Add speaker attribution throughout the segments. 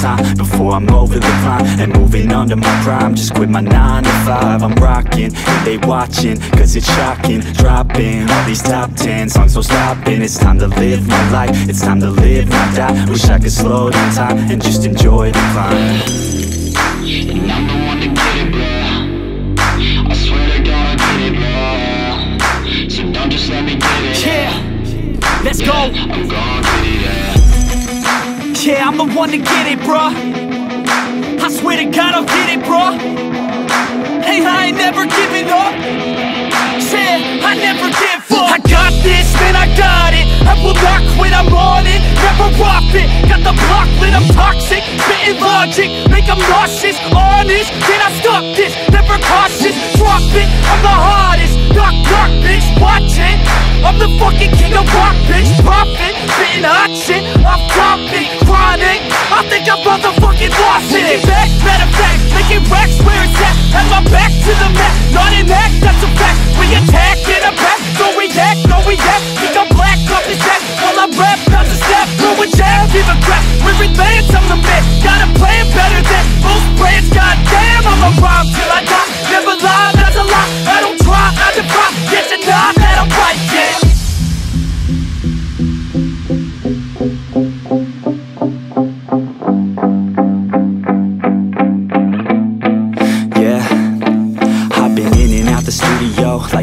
Speaker 1: time Before I'm over the climb And moving under my prime. Just quit my 9 to 5 I'm rocking, and they watching Cause it's shocking, dropping All these top 10 songs, so stopping. It's time to live my life. It's time to live, not die. Wish I could slow down time And just enjoy the climb.
Speaker 2: And I'm the one to get it, bro I swear to God I get it, bro So don't just let me get it.
Speaker 3: Yeah, let's go.
Speaker 2: Yeah
Speaker 3: Yeah, I'm the one to get it, bruh. I swear to God, I'll get it, bruh. Hey, I ain't never giving up. Said I never give up. I got this, man, I got it. I will not quit, I'm on it. Never off it. Got the block lit, I'm toxic. Spitting logic, make them nauseous. Honest, can I stop this? Never cautious, drop it. I'm the hardest. Jab,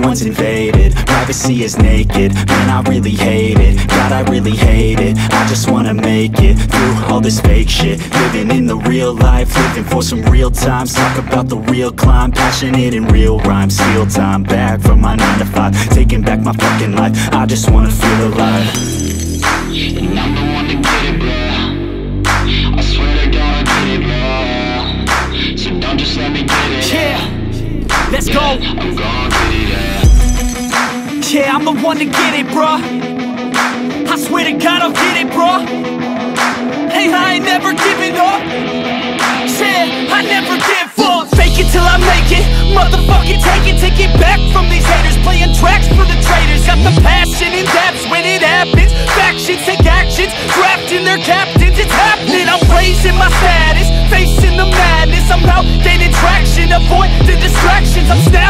Speaker 1: Everyone's invaded, privacy is naked. Man, I really hate it, God, I really hate it. I just wanna make it through all this fake shit. Living in the real life, living for some real times Talk about the real climb, passionate in real rhymes. Steal time back from my 9 to 5 Taking back my fucking life, I just wanna feel alive.
Speaker 2: And I'm the one to get it, bro. I swear to God I get it, bro. So don't just let me get it.
Speaker 3: Yeah, let's go.
Speaker 2: Yeah,
Speaker 3: I'm the one to get it, bruh. I swear to God, I'll get it, bruh. Hey, I ain't never giving up. Said I never give up. Fake it till I make it. Motherfucking take it, take it back from these haters. Playing tracks for the traitors. Got the passion in depths when it happens. Factions take actions, drafting their captains. It's happening. I'm raising my status, facing the madness. I'm out gaining traction, avoid the distractions. I'm snapping,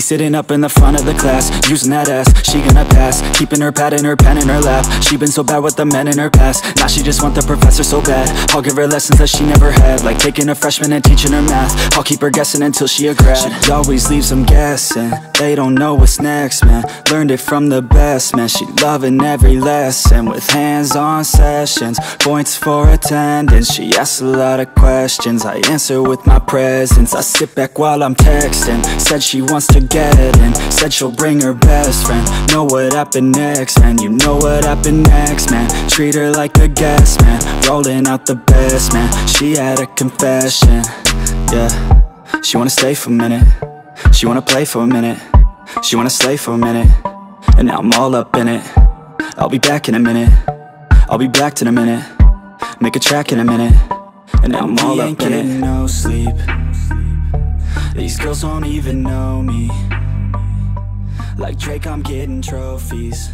Speaker 1: She's sitting up in the front of the class Using that ass, she gonna pass Keeping her pad and her pen in her lap. She been so bad with the men in her past. Now she just want the professor so bad. I'll give her lessons that she never had Like taking a freshman and teaching her math. I'll keep her guessing until she a grad. She always leaves them guessing They don't know what's next, man. Learned it from the best, man. She loving every lesson With hands-on sessions Points for attendance. She asks a lot of questions. I answer with my presence. I sit back while I'm texting. Said she wants to get in. Said she'll bring her best friend. Know what happened next, man. You know what happened next, man. Treat her like a guest, man. Rolling out the best, man. She had a confession, yeah. She wanna stay for a minute. She wanna play for a minute She wanna slay for a minute And now I'm all up in it. I'll be back in a minute I'll be back in a minute. Make a track in a minute And now I'm all up in it. no sleep. These girls don't even know me. Like Drake, I'm getting trophies